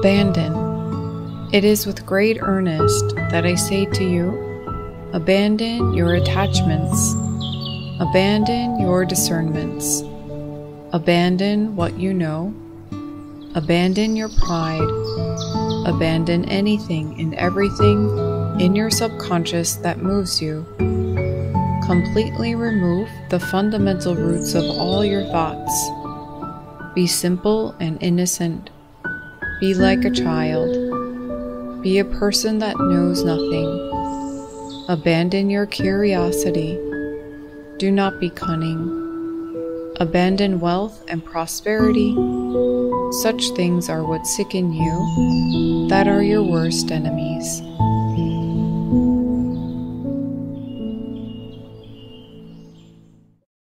Abandon. It is with great earnest that I say to you, abandon your attachments, abandon your discernments, abandon what you know, abandon your pride, abandon anything and everything in your subconscious that moves you. Completely remove the fundamental roots of all your thoughts. Be simple and innocent. Be like a child. Be a person that knows nothing. Abandon your curiosity. Do not be cunning. Abandon wealth and prosperity. Such things are what sicken you, that are your worst enemies.